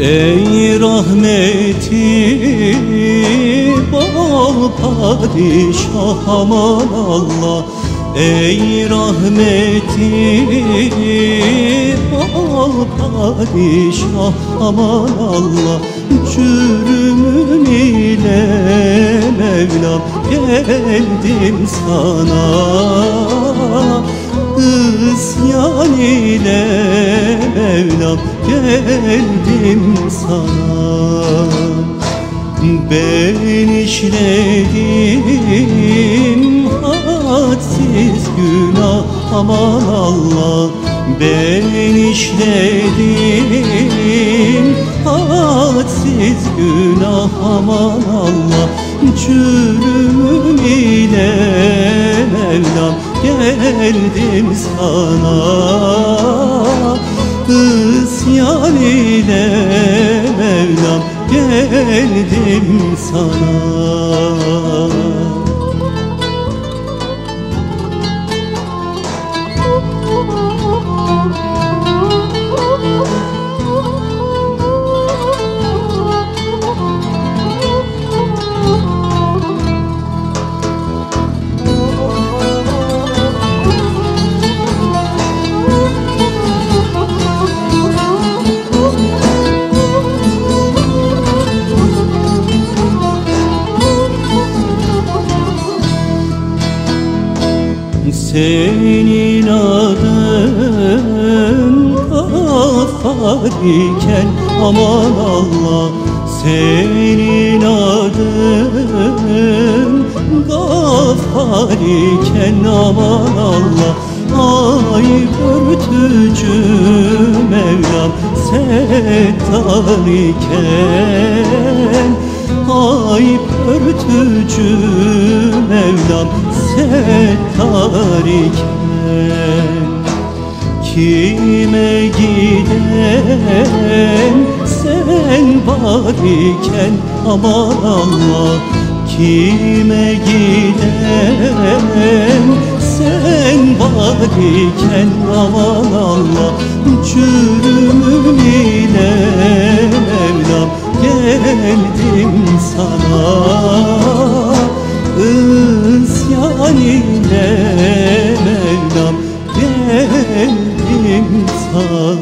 Ey rahmeti bol padişah aman Allah. Ey rahmeti bol padişah aman Allah. Cürümün ile Mevlam geldim sana geldim sana. Ben işledim hadsiz günah aman Allah. Ben işledim hadsiz günah aman Allah. Cürüm ile Mevlam geldim sana İsyan ile Mevlam geldim sana Senin adın Gaffar iken aman Allah Senin adın Gaffar iken aman Allah. Ay örtücü Mevlam Settar iken Ay örtücü Mevlam settar iken Kime giden sen var iken aman Allah Kime giden sen var iken aman Allah Cürümün sana